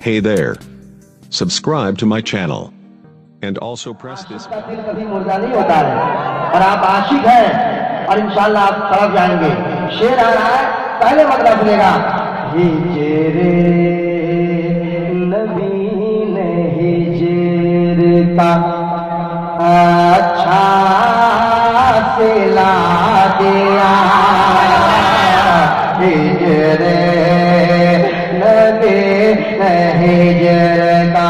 Hey there. Subscribe to my channel. And also press this का दिल कभी मुर्दा नहीं होता है और आप आशिक हैं और इंशाल्लाह आप तरफ़ जाएँगे शेर आ रहा है पहले मतलब सुनेगा हिजरे नबी ने हिजर का अच्छा से ला दिया हिजरे नबी ने हिजर का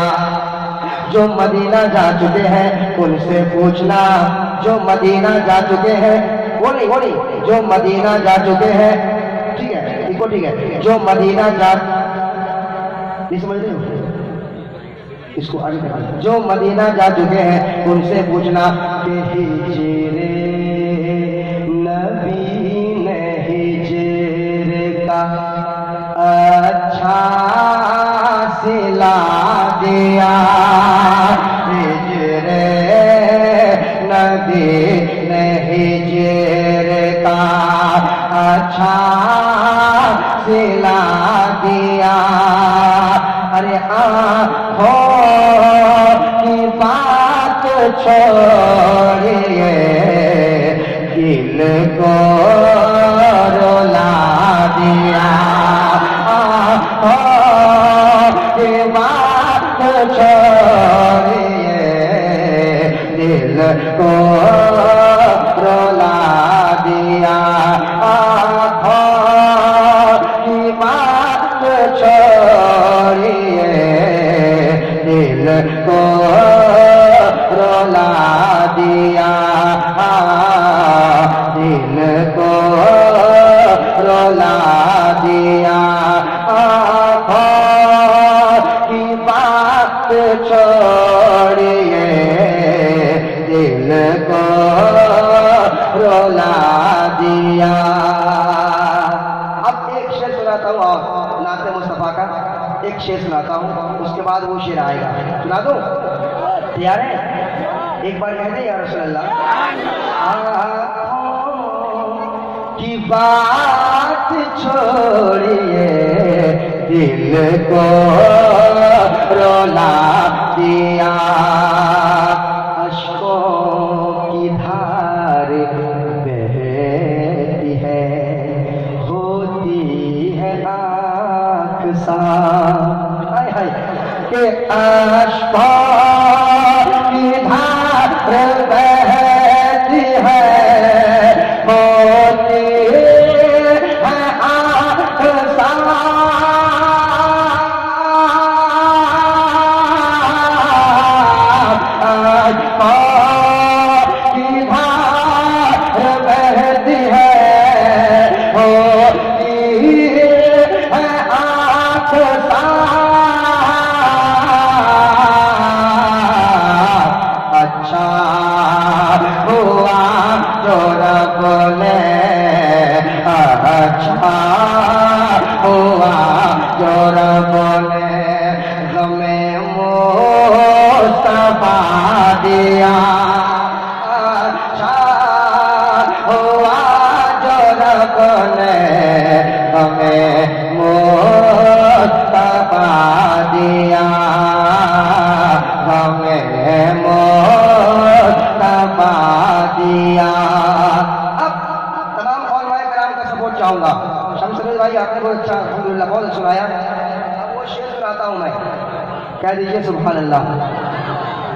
जो मदीना जा चुके हैं, उनसे पूछना, जो मदीना जा चुके हैं, वो नहीं वो नहीं, जो मदीना जा चुके हैं, ठीक है ठीक ठीक है, जो मदीना जा समझ रहे इसको जो मदीना जा चुके हैं, उनसे पूछना, कि हिजरे सुनाता हूँ, उसके बाद वो शेर आएगा। सुना दो? तैयार है? एक बार कह दे यार की बात छोड़िए, दिल को रोला दिया।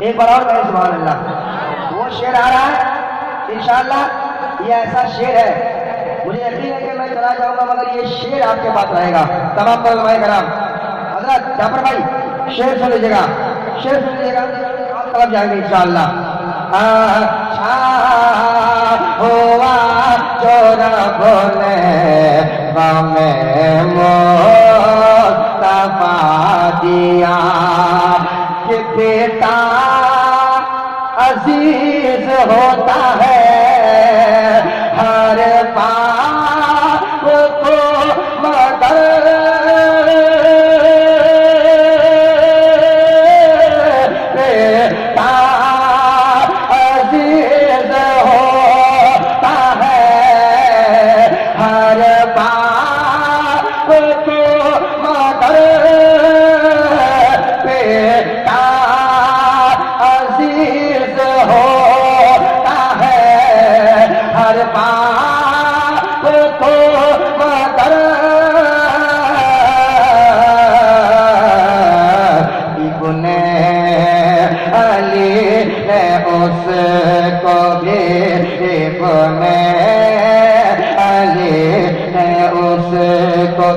एक बार और कहें सुबह अल्लाह वो शेर आ रहा है, इंशाअल्लाह, ये ऐसा शेर है। मुझे यकीन है कि मैं चला जाऊँगा, मगर ये शेर आपके पास रहेगा तमाम औलमाए कराम। हज़रत जाफ़र भाई, शेर सुन लीजिएगा। शेर सुन लीजिएगा तरफ़ जाएँगे अच्छा हुआ रब ने हमें मुस्तफ़ा दिया। कि होता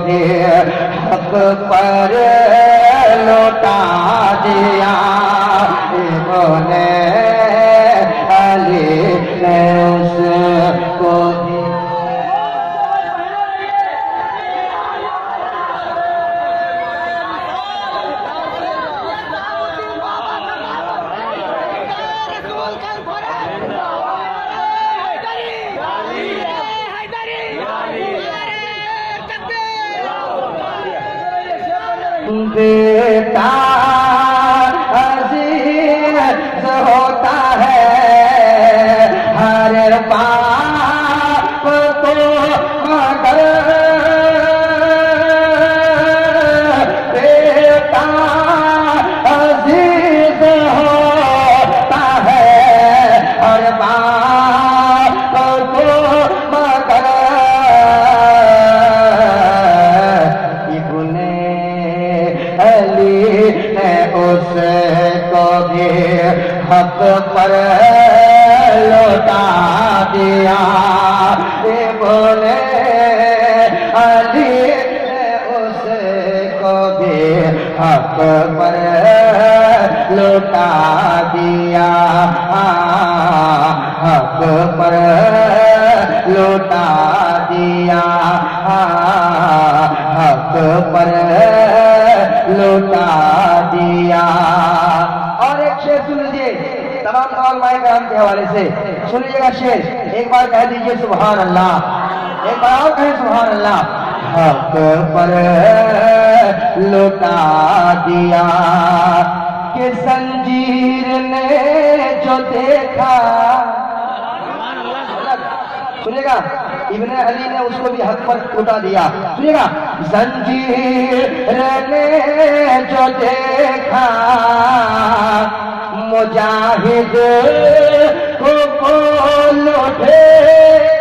भी हक पर लौटा दिया। इन्होंने पा लौटा दिया। हक पर लौटा दिया। हक पर लौटा दिया। और एक शेर सुन लीजिए, तमाम तमाम माए कराम के हवाले से। सुन लीजिएगा शेर, एक बार कह दीजिए सुबहान अल्लाह एक बार और कहें सुबहान अल्लाह हक पर लौटा दिया। कि संजीर ने जो देखा। सुनिएगा, इब्ने अली ने उसको भी हक पर उठा दिया। सुनिएगा जंजीर ने जो देखा, मुजाहिद को मेरे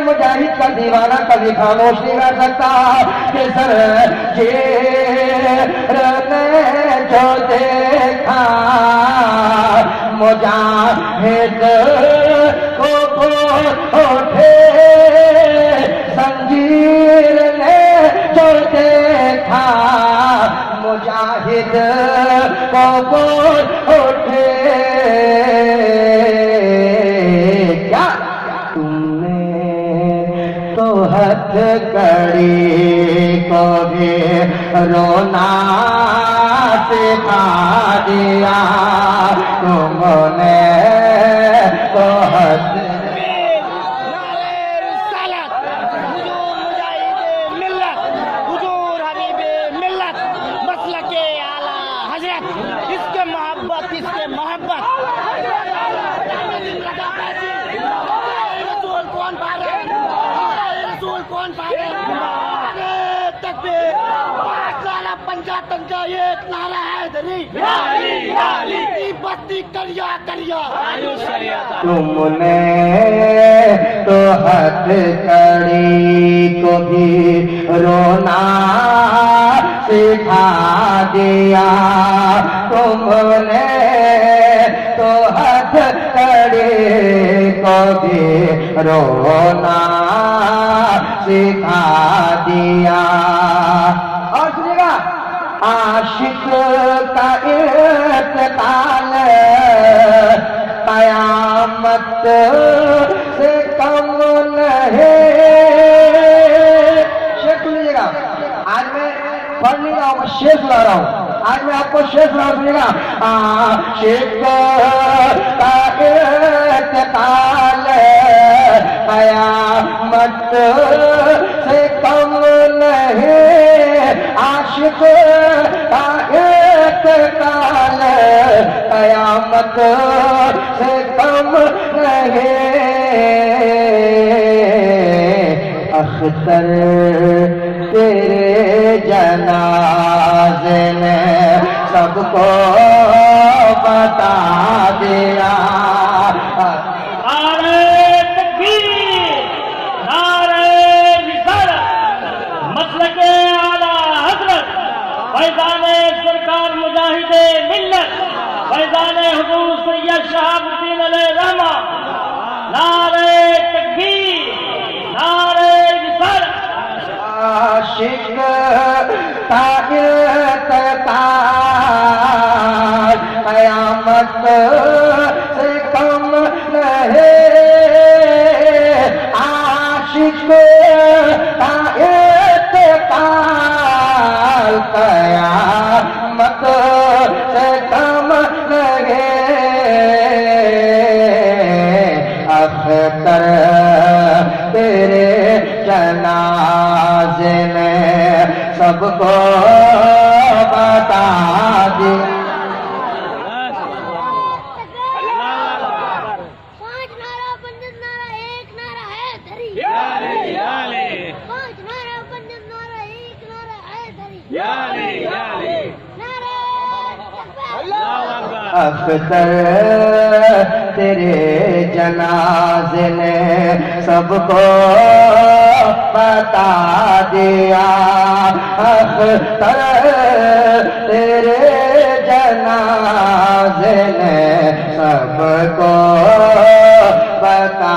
मुजाहिद का दीवाना कभी खामोश नहीं कर सकता। कि सर ने जो देखा। मुजाहिद को उठे। संजीर ने जो देखा। मुजाहिद को उठे। क्या? तुमने तो हथ कड़ी को रोना सिखा दिया। तुमने तो हथ इसके मोहब्बत इसके मोहब्बत रसूल कौन पा रहे रसूल कौन पा रहे तकबीर पाँच साला पंजातन का एक नारा है दरी की बस्ती करिया करिया तुमने तो हथ कड़ी को भी रोना सिखा दिया। तुमने तो हथ कड़ी को भी रोना सिखा दिया। आशिक का इर्तकाल कयामत से कम नहीं। शेर लीजिएगा आज मैं पढ़ नहीं रहा हूँ शेर सुना रहा हूँ। आज मैं आपको शेर सुना सुनिएगा। आशिक का इर्तकाल कयामत से कम नहीं। आशिक काल कयामत से कम नहीं अख्तर तेरे जनाजे में सबको बता दिया फैजान हजूर सैयद शहाबुद्दीन रहमा। नारे तकबीर, नारे सर आशिक ताकत कयामत से कम नहीं। आशिक धरी। नारा तकबीर। अख्तर तेरे जनाजे ने सबको बता दिया। अख्तर तेरे जनाजे ने सबको बता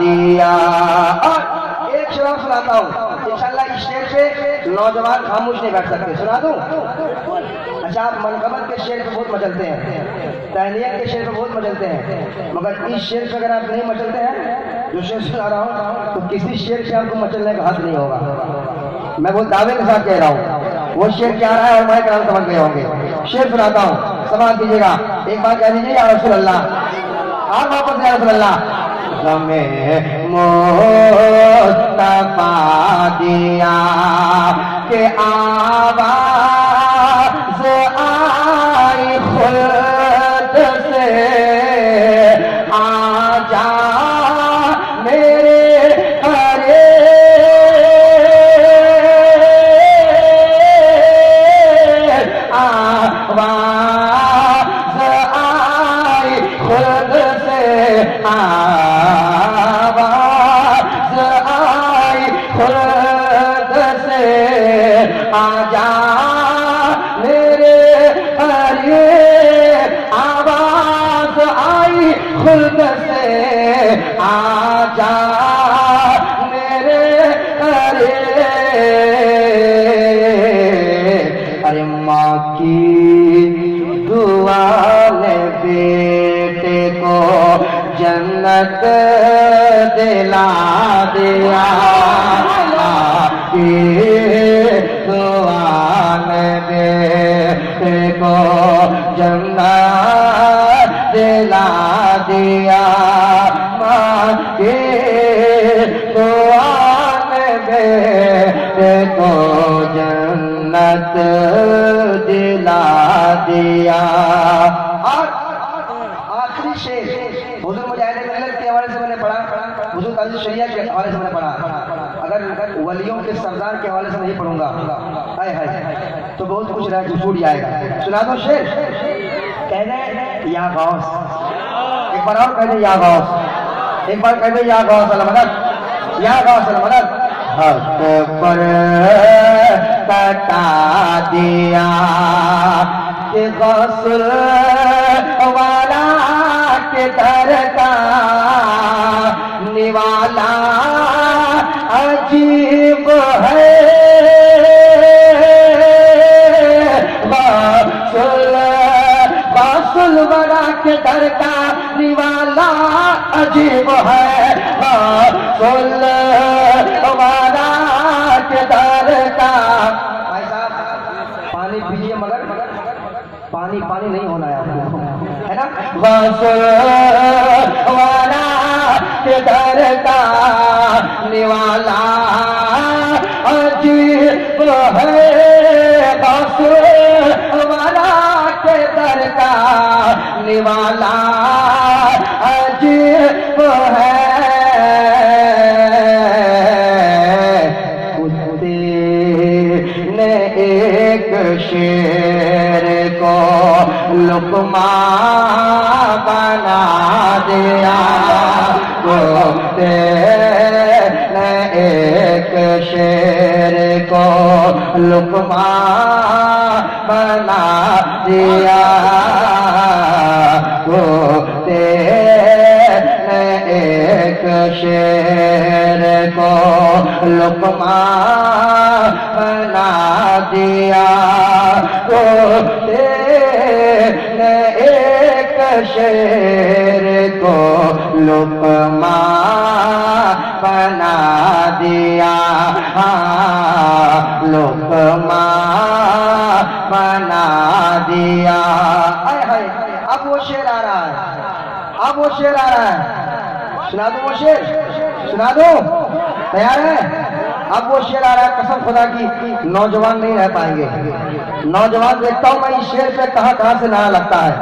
दिया। और एक शेर सुनाता हूँ। इंशाल्लाह इस शेर पे नौजवान खामोश नहीं बैठ सकते। सुना दूँ? अच्छा आप मनकबत के शेर पे बहुत मचलते हैं। तहनियत के शेर पे बहुत मचलते हैं। मगर इस शेर पे अगर आप नहीं मचलते हैं, जो शेर सुना रहा हूँ तो किसी शेर से आपको मचलने का हक नहीं होगा। मैं वो दावे के साथ कह रहा हूँ। वो शेर क्या रहा है और मैं क्या समझ गए होंगे। शेर सुनाता हूँ। समाज कीजिएगा। एक बात कह दीजिए, या रसूल अल्लाह आप वापस या रसूल अल्लाह मोस्तफा दिया के आवाज़ दिला दिया। सुन दिला दिया। सोन दे को जन्नत दिला दिया। तो बहुत कुछ रह छूट जाएगा सुना दो शेर। कह दे या गौस। एक बार और कह दे, या गौस। एक बार कह दे, या गौस मदद। या गौस मदद। हक पर कटा दिया कि गौसल वाला के दर का निवाला अजीब है। वाला के दर का निवाला अजीब है। वाला के दर का पानी पीजिए मगर पानी पानी नहीं होना है आपको। है ना? बासुल वाला के दर का निवाला कुत्ते ने एक शेर को लुकमा बना दिया। कुत्ते ने एक शेर को लुकमा बना दिया। कुत्ते ने एक शेर शेर आ रहा है। सुना दो वो शेर सुना दो। तैयार है? अब वो शेर आ रहा है, कसम खुदा की, नौजवान नहीं रह पाएँगे। नौजवान देखता हूँ मैं इस शेर पे कहाँ कहाँ से नया लगता है।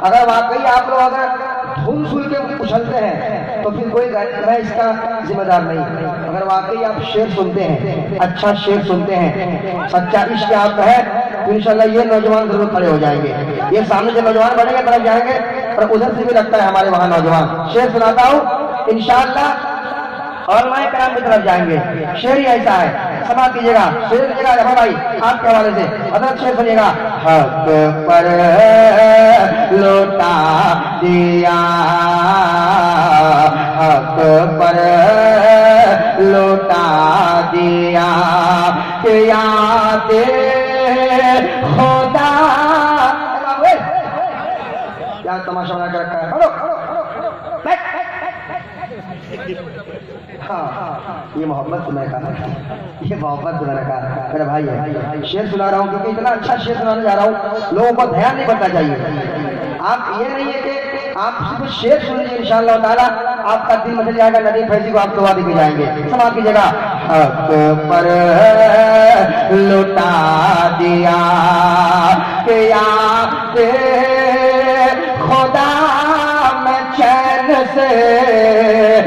अगर वाकई आप लोग अगर धूम सुन के उछलते हैं तो फिर कोई गा- मैं इसका जिम्मेदार नहीं। अगर वाकई आप शेर सुनते हैं अच्छा शेर सुनते हैं, सच्चा इश्क आपका है तो इंशाल्लाह ये नौजवान ज़रूर खड़े हो जाएँगे। ये सामने जो नौजवान बढ़ेंगे, तरफ़ जाएँगे। पर उधर से भी लगता है हमारे वहाँ नौजवान। शेर सुनाता हूँ इंशाल्लाह और मैं कराम की तरफ़ जाएँगे। शेर ही ऐसा है। समा कीजिएगा। शेर कीजिएगा रफा भाई आपके हवाले से। हज़रत शेर सुनिएगा। हक पर लौटा दिया। हक पर लौटा दिया। कि याद खुदा क्या तमाशा बना कर रखा है। बैठ, बैठ। हाँ ये मोहब्बत से मैंने कहा ये मोहब्बत से मैंने कहा मेरा भाई है शेर सुना रहा हूँ क्योंकि इतना अच्छा शेर सुनाने जा रहा हूँ। लोगों को ध्यान नहीं बनना चाहिए। आप ये नहीं है कि आप सिर्फ़ शेर सुन लीजिए इंशाल्लाह ताला। आपका दिल मचल जाएगा नदी फैजी को आप दुआ देके जाएँगे। समा कीजिएगा। हक पर लुटा दिया कि से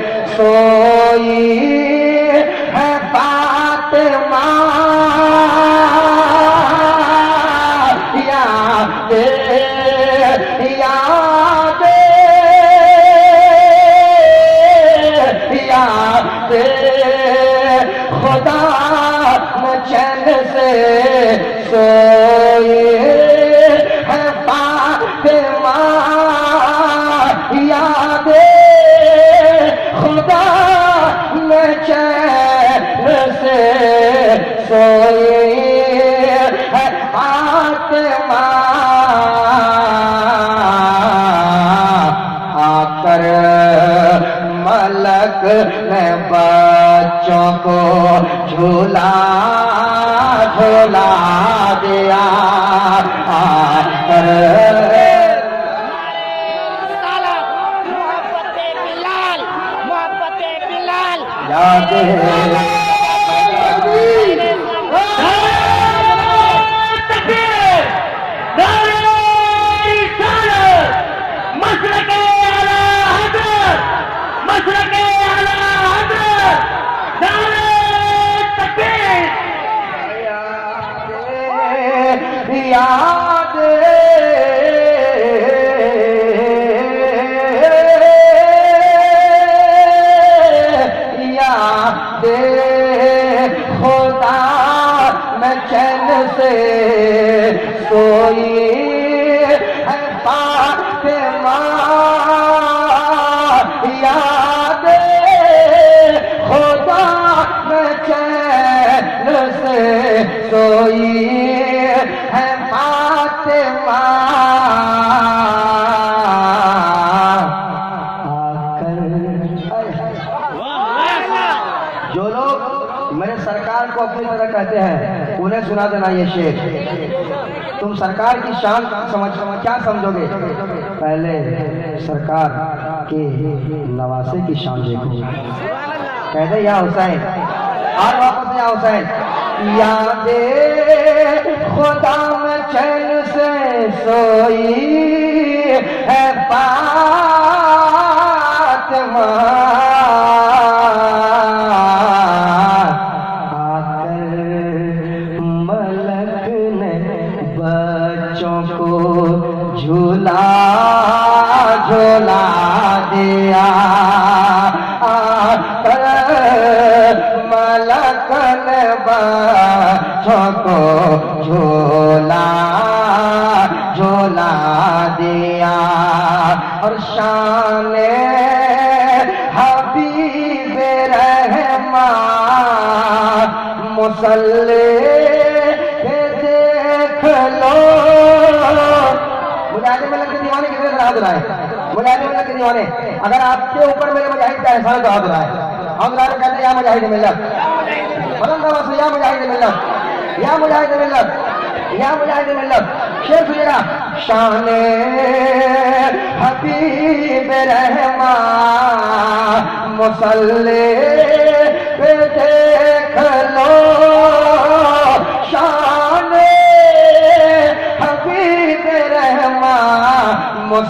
याद है। मेरे सरकार को अपनी तरह कहते हैं, उन्हें सुना देना ये शेर। तुम सरकार की शान समझ, क्या समझोगे? पहले सरकार के नवासे की शान देखो। कह दे या हुसैन और वापस या हुसैन। यादे खुदा में चैन से सोई है फातिमा पे देख लो। मुजाहिद के दीवाने कितने तरह हाथ मुजाहिद के दीवाने, अगर आपके ऊपर मेरे मुजाहिद का एहसान तो हाथ उठाए हम लोग कहते हैं, या मुजाहिद मिलत। बुलंद आवाज़ से, या मुजाहिद मिलत। या मुजाहिद मिलत। या मुजाहिद मिलत। शेर सुनिएगा। शान हबीब रहमा, मुसल्ले पे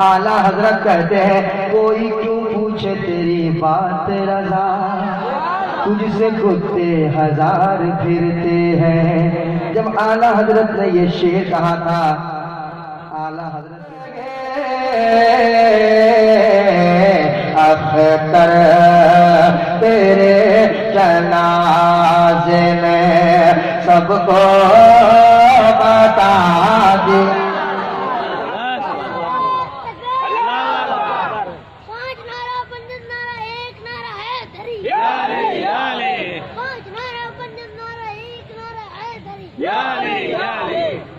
आला हज़रत कहते हैं, कोई क्यों पूछे तेरी बात रजा? तुझसे कुत्ते हज़ार फिरते हैं। जब आला हज़रत ने ये शेर कहा था, आला हज़रत अख्तर तेरे जनाजे में सबको बता दिया पाँच नारा पंडित नारा एक नारा है धरी पाँच नारा पंडित नारा एक नारा है धरी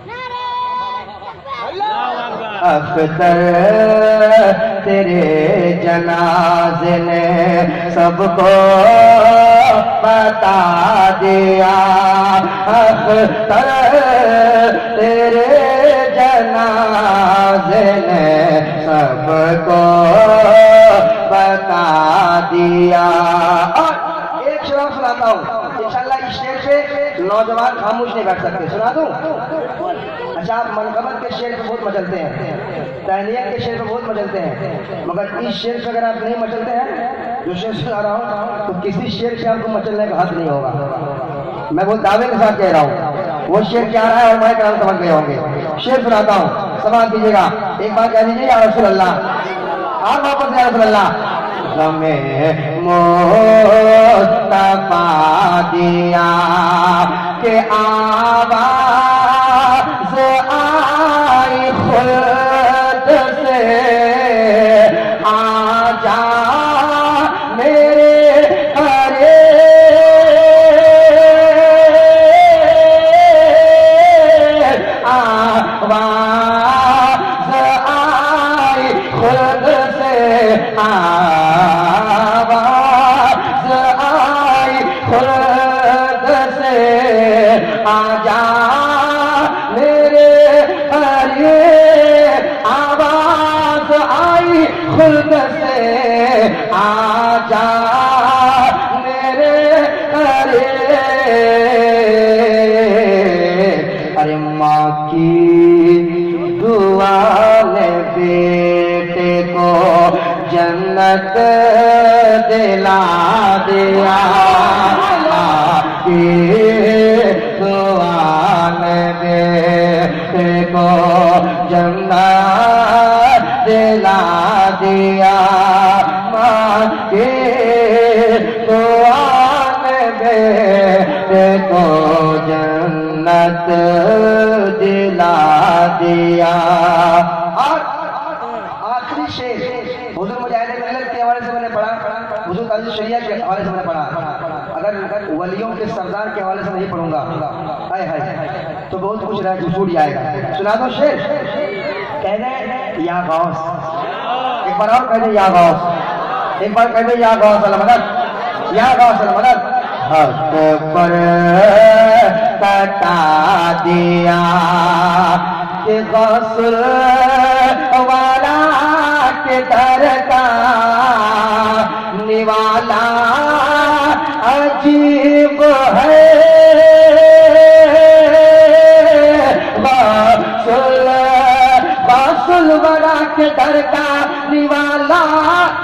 नारा तकबीर। अख्तर तेरे जनाजे ने सबको बता दिया। अख्तर तेरे जनाजे ने सबको बता दिया। और एक शेर सुनाता हूँ। इंशाल्लाह इस शेर पे नौजवान खामोश नहीं बैठ सकते। सुना दूँ? अच्छा आप मनकबत के शेर पे बहुत मचलते हैं। तहनियत के शेर पे बहुत मचलते हैं। मगर इस शेर पे अगर आप नहीं मचलते हैं, जो शेर सुना रहा हूँ तो किसी शेर से आपको मचलने का हक नहीं होगा। मैं बहुत दावे के साथ कह रहा हूँ, वो शेर क्या रहा है और मैं क्या समझ गए होंगे। शेर सुनाता हूँ समाज कीजिएगा, एक बार कह दीजिए या रसूल अल्लाह आप वापस या रसूल अल्लाह हमें मोस्तफा दिया के आवाज़ आई खुद से आजा मेरे माँ की दुआ ने बेटे को जन्नत दिला दिया हुजूर मुजाहिद मिल्लत के हवाले से मैंने पढ़ा। हुजूर काजी शरिया के हवाले से मैंने पढ़ा। अगर वलियों के सरदार के हवाले से नहीं पढ़ूँगा, हाय हाय। तो बहुत कुछ रह छूट जाएगा। सुना दो शेर। कह दे या गौस। एक बार और कह दे, या गौस। एक बार कह दे, या गौस अल मदद। या गौस अल मदद। हक पर कटा दिया कि गौसल वाला के दर का निवाला अजीब है। बासुल बासुल वाला के दर का निवाला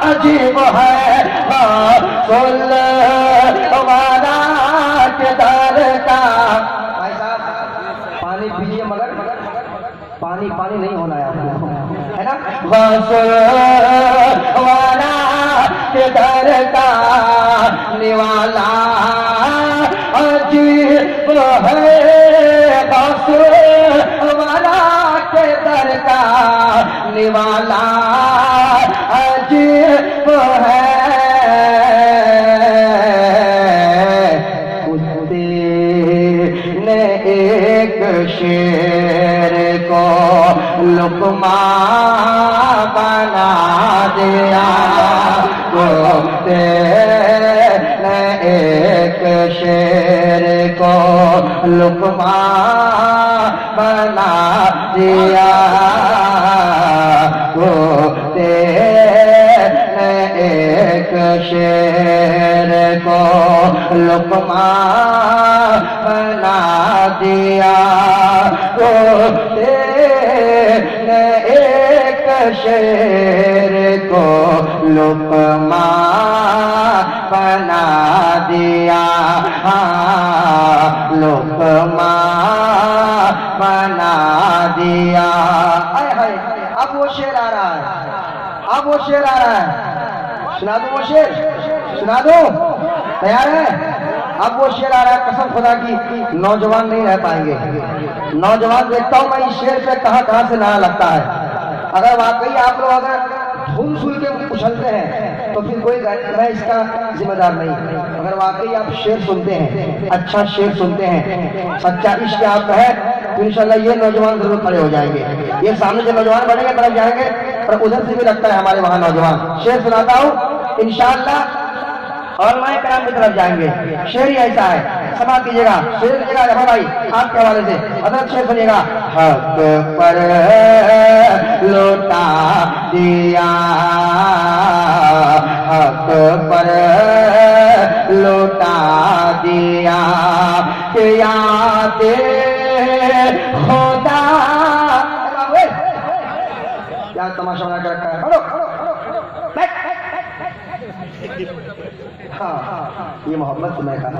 अजीब है। बासुल वाला के दर का वारा वाला का निवाला। अजी बस वला का निवाला। लुकमा बना दिया कुत्ते ने एक शेर को लुकमा बना दिया वो तेरे एक शेर को लुकमा बना दिया शेर आ रहा है। सुना दो वो शेर। सुना दो। तैयार है? अब वो शेर आ रहा है। कसम खुदा की, नौजवान नहीं रह पाएँगे। नौजवान देखता हूँ मैं इस शेर पे कहाँ कहाँ से नया लगता है। अगर वाकई आप लोग अगर धूम सुन के उछलते हैं तो फिर कोई मैं इसका जिम्मेदार नहीं। अगर वाकई आप शेर सुनते हैं अच्छा शेर सुनते हैं, सच्चा इश्क आप है तो इंशाल्लाह ये नौजवान ज़रूर खड़े हो जाएँगे। ये सामने जो नौजवान बढ़ेंगे तरफ़ जाएँगे। पर उधर से भी लगता है हमारे वहाँ नौजवान। शेर सुनाता हूँ इंशाल्लाह और मैं कराम की तरफ़ जाएँगे। शेर ही ऐसा है समा कीजिएगा। शेर कीजिएगा, रहा भाई आपके हवाले से। अदर शेर सुनिएगा, हक पर लौटा दिया, हक पर लौटा दिया, कि याद खुदा क्या तमाशा बना के रखा है। बैठ, बैठ, बैठ। हाँ ये मोहब्बत से मैं कहा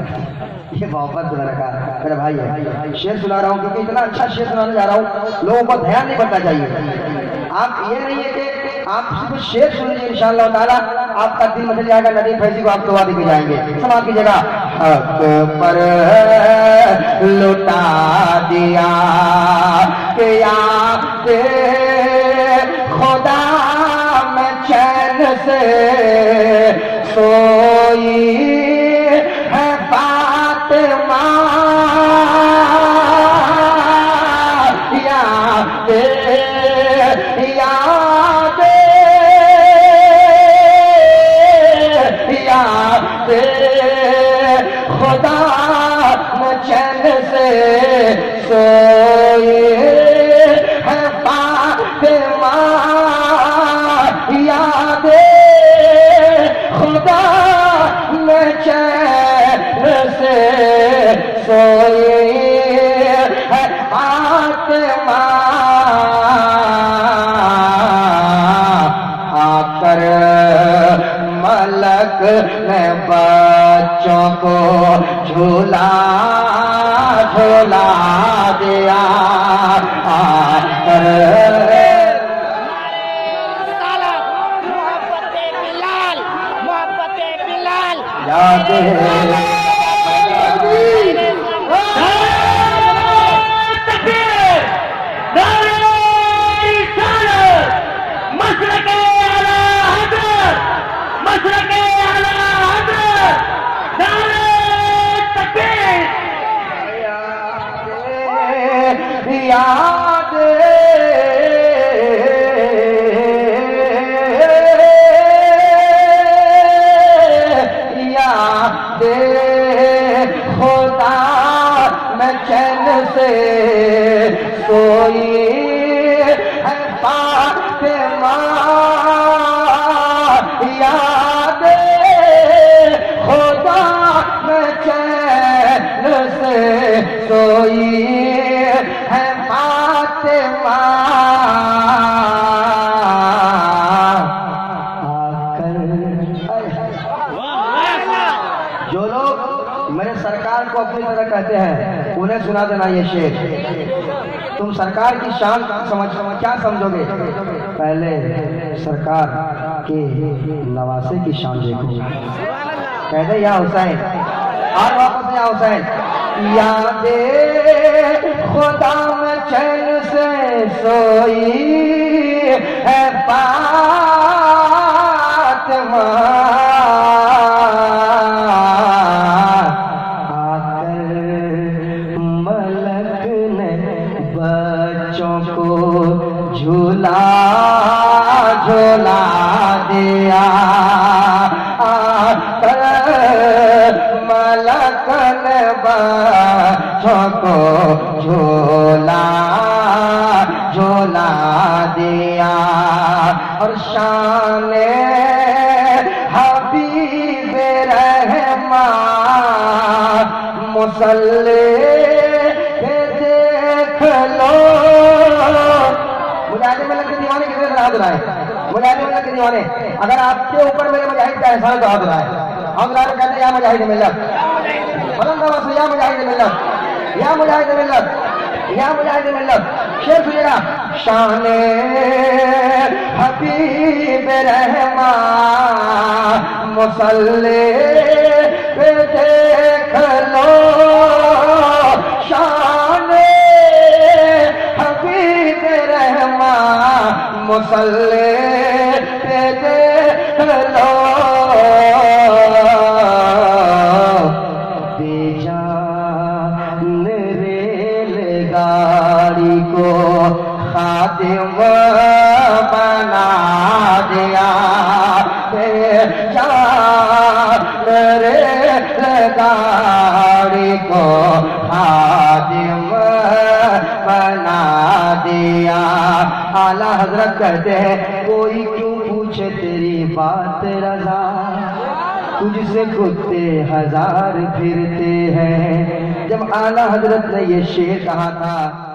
ये मोहब्बत से मैंने कहा मेरा भाई है शेर सुना रहा हूँ क्योंकि इतना अच्छा शेर सुनाने जा रहा हूँ लोगों को ध्यान नहीं करना चाहिए। आप ये नहीं है कि आप सिर्फ़ शेर सुन लीजिए इंशाल्लाह ताला आपका दिल मचल जाएगा नदी फैजी को आप दुआ देके जाएँगे। समा कीजिएगा। हक पर लुटा दिया कि खुदा मैं सोई है फातिमा याद याद याद खुदा मैं चैन से याद याद सुना देना ये शेर। तुम सरकार की शान समझ, क्या समझोगे? पहले सरकार के नवासे की शान देखो। कहते या हुसैन। और वापस या हुसैन। यादे खुदा में चैन से सोई है फातिमा पे देख लो। मुजाहिद मिलत के दीवाने कितने हाथ उठाए मुजाहिद मिलत के दीवाने। अगर आपके ऊपर मेरे मुजाहिद का एहसान तो हाथ उठाए हम लाल कहते हैं, या मुजाहिद मिलत। बुलंद आवाज़ या मुजाहिद मिलत। या मुजाहिद मिलत। या मुजाहिद मिलत। शेर सुनिएगा। शान हबीब रहमा, मुसल्ले पे देख मुसल्ले दे लो। बेजान रेलगाड़ी को खादिम हज़रत कहते हैं, कोई क्यों पूछे तेरी बात रजा? तुझसे कुत्ते हज़ार फिरते हैं। जब आला हज़रत ने ये शेर कहा था